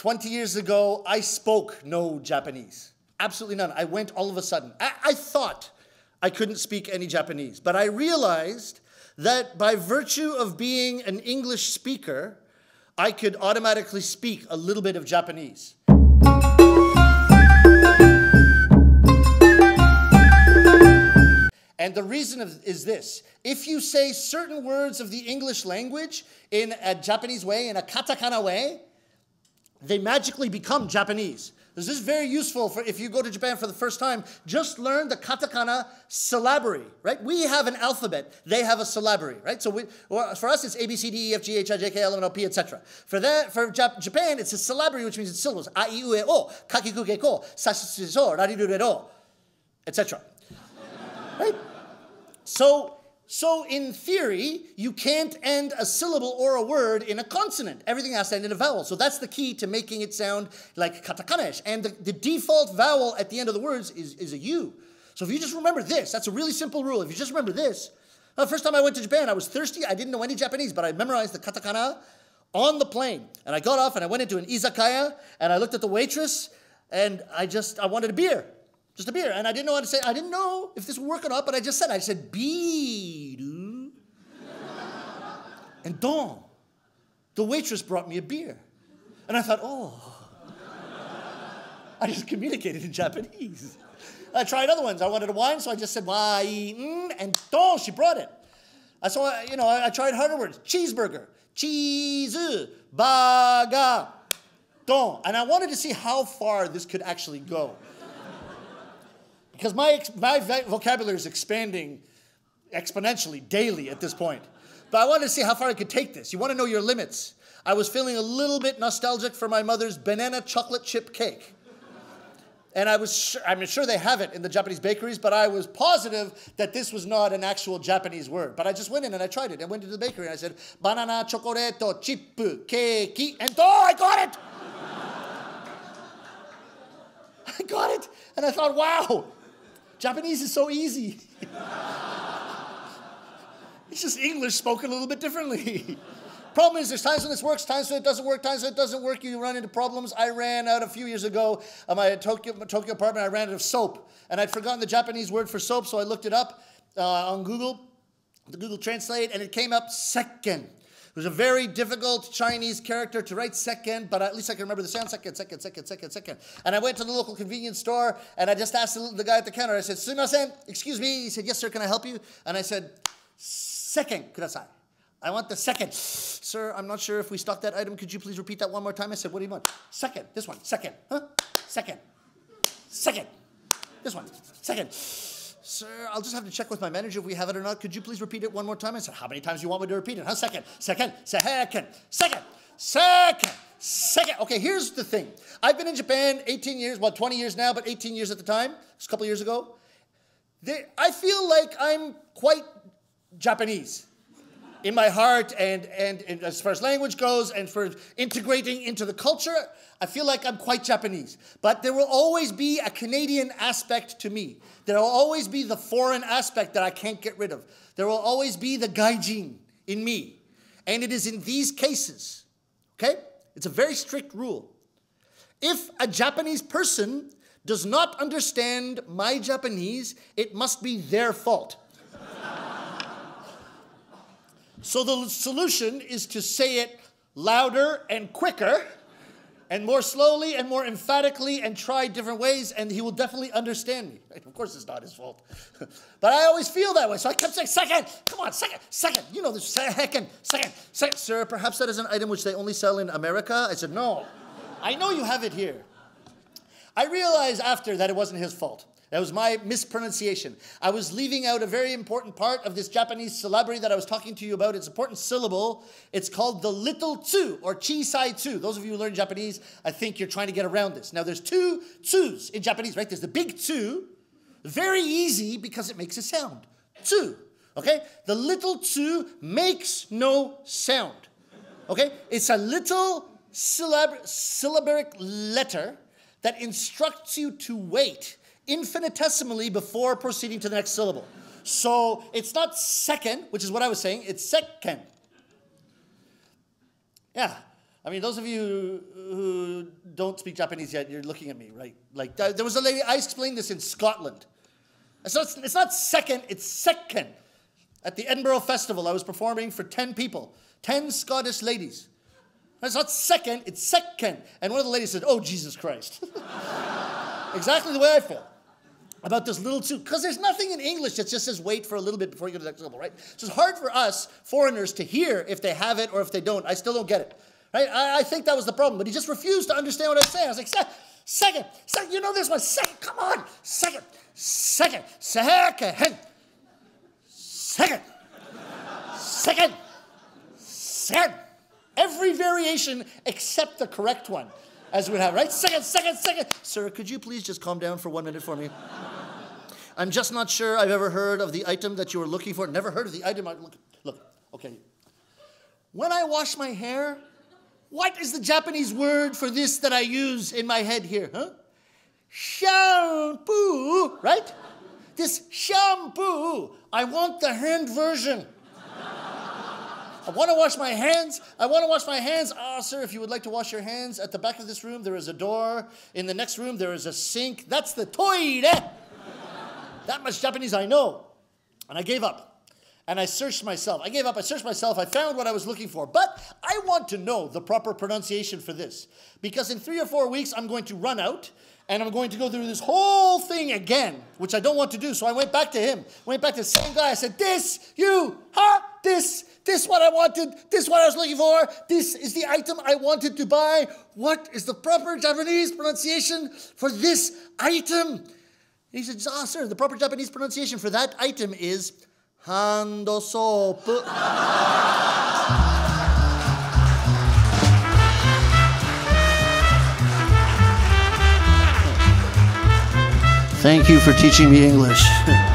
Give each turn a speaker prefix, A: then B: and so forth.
A: 20 years ago, I spoke no Japanese. Absolutely none. I went all of a sudden. I, I thought I couldn't speak any Japanese, but I realized that by virtue of being an English speaker, I could automatically speak a little bit of Japanese. And the reason is this if you say certain words of the English language in a Japanese way, in a katakana way, they magically become Japanese. This is very useful for if you go to Japan for the first time. Just learn the katakana syllabary, right? We have an alphabet; they have a syllabary, right? So we, for us, it's A B C D E F G H I J K L M N O P, etc. For that, for Jap- Japan, it's a syllabary, which means it's syllables: a i u e o, ko, etc. Right? So so, in theory, you can't end a syllable or a word in a consonant. Everything has to end in a vowel. So, that's the key to making it sound like katakanesh. And the, the default vowel at the end of the words is, is a U. So, if you just remember this, that's a really simple rule. If you just remember this, the first time I went to Japan, I was thirsty. I didn't know any Japanese, but I memorized the katakana on the plane. And I got off and I went into an izakaya and I looked at the waitress and I just, I wanted a beer. Just a beer. And I didn't know how to say, I didn't know if this would work or not, but I just said, I said, biru. And don, the waitress brought me a beer. And I thought, oh. I just communicated in Japanese. I tried other ones. I wanted a wine, so I just said, wine, and don, she brought it. I, you know, I, I tried harder words. Cheeseburger, cheese, baga, don. And I wanted to see how far this could actually go because my, my vocabulary is expanding exponentially daily at this point. But I wanted to see how far I could take this. You want to know your limits. I was feeling a little bit nostalgic for my mother's banana chocolate chip cake. And I was sure, I'm sure they have it in the Japanese bakeries, but I was positive that this was not an actual Japanese word. But I just went in and I tried it. I went into the bakery and I said, banana chocolate chip cake. And oh, I got it! I got it. And I thought, wow, Japanese is so easy. it's just English spoken a little bit differently. Problem is, there's times when this works, times when it doesn't work, times when it doesn't work, you run into problems. I ran out a few years ago at my Tokyo, Tokyo apartment, I ran out of soap. And I'd forgotten the Japanese word for soap, so I looked it up uh, on Google, the Google Translate, and it came up second. It was a very difficult Chinese character to write second, but at least I can remember the sound second, second, second, second, second. And I went to the local convenience store and I just asked the, the guy at the counter, I said, Sumimasen, excuse me. He said, Yes, sir, can I help you? And I said, Second, kudasai. I want the second. Sir, I'm not sure if we stock that item. Could you please repeat that one more time? I said, What do you want? Second. This one. Second. Huh? Second. Second. This one. Second. Sir, I'll just have to check with my manager if we have it or not. Could you please repeat it one more time? I said, How many times do you want me to repeat it? Huh? Second, second, second, second, second, second. Okay, here's the thing. I've been in Japan 18 years, well, 20 years now, but 18 years at the time. It's a couple years ago. They, I feel like I'm quite Japanese in my heart and, and, and, as far as language goes and for integrating into the culture, I feel like I'm quite Japanese. But there will always be a Canadian aspect to me. There will always be the foreign aspect that I can't get rid of. There will always be the gaijin in me. And it is in these cases, okay? It's a very strict rule. If a Japanese person does not understand my Japanese, it must be their fault. So the solution is to say it louder and quicker and more slowly and more emphatically and try different ways, and he will definitely understand me. Of course, it's not his fault. but I always feel that way. So I kept saying, second, come on, second, second. You know, the second, second, second. Sir, perhaps that is an item which they only sell in America? I said, no. I know you have it here. I realized after that it wasn't his fault. That was my mispronunciation. I was leaving out a very important part of this Japanese syllabary that I was talking to you about. It's an important syllable. It's called the little tsu or chi sai tsu. Those of you who learn Japanese, I think you're trying to get around this. Now, there's two tsus in Japanese, right? There's the big tsu, very easy because it makes a sound. Tsu, okay? The little tsu makes no sound, okay? It's a little syllab- syllabaric letter that instructs you to wait infinitesimally before proceeding to the next syllable. So it's not second, which is what I was saying, it's second. Yeah. I mean, those of you who don't speak Japanese yet, you're looking at me, right? Like, uh, there was a lady, I explained this in Scotland. It's not, it's not second, it's second. At the Edinburgh Festival, I was performing for 10 people, 10 Scottish ladies. It's not second, it's second. And one of the ladies said, Oh, Jesus Christ. exactly the way I feel about this little tsu. Because there's nothing in English that just says wait for a little bit before you go to the next level, right? So it's hard for us foreigners to hear if they have it or if they don't. I still don't get it. Right? I, I think that was the problem. But he just refused to understand what I was saying. I was like, second, second, you know this one, second, come on, second, second, second, second, second, second. Every variation except the correct one, as we would have, right? Second, second, second. Sir, could you please just calm down for one minute for me? I'm just not sure I've ever heard of the item that you were looking for. Never heard of the item. Look, look, okay. When I wash my hair, what is the Japanese word for this that I use in my head here, huh? Shampoo, right? This shampoo. I want the hand version. I want to wash my hands. I want to wash my hands. Ah, oh, sir, if you would like to wash your hands, at the back of this room there is a door. In the next room there is a sink. That's the toilet. that much Japanese I know. And I gave up and I searched myself. I gave up, I searched myself, I found what I was looking for. But I want to know the proper pronunciation for this. Because in three or four weeks, I'm going to run out and I'm going to go through this whole thing again, which I don't want to do. So I went back to him, went back to the same guy. I said, This, you, huh? This, this what I wanted, this what I was looking for, this is the item I wanted to buy. What is the proper Japanese pronunciation for this item? He said, Ah, sir, the proper Japanese pronunciation for that item is hand soap. Thank you for teaching me English.